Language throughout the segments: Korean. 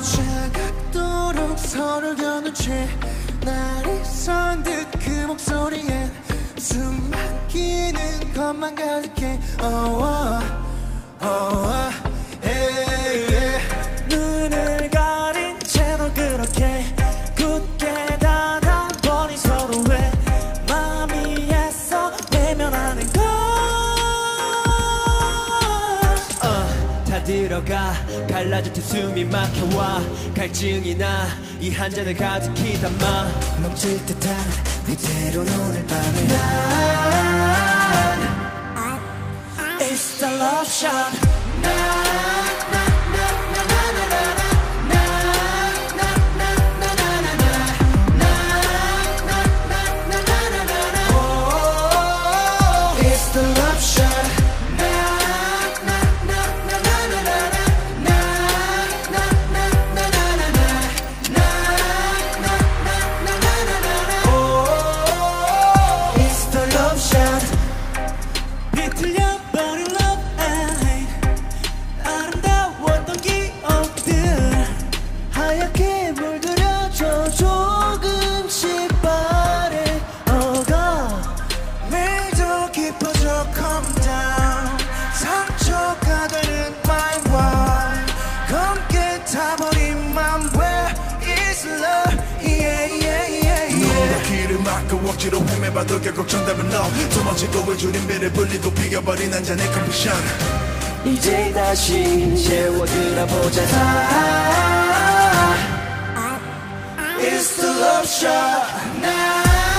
차갑도록 서로 겨눈 채 날이 선듯 그 목소리에 숨 막히는 것만 가득해 oh, oh, oh, oh. 다 들어가. 갈라질 듯 숨이 막혀와. 갈증이 나 이 한 잔을 가득히 담아. 멈출 듯한 그대로 오늘 밤에. 난 love 길을 막고 억지로 헤매봐도 결국 정답은 너 도망치고 왜 줄임배를 불리고 비겨버린 한 잔의 컨디션. 이제 다시 채워들어 보자 It's the love shot Hey,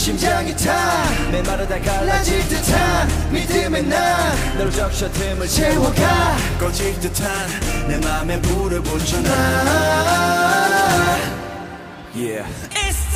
심장이 타. 메마르다 갈라질 듯한 믿음의 난널 적셔 틈을 채워가. 꺼질 듯한 내 맘에 불을 붙여놔. Yeah. It's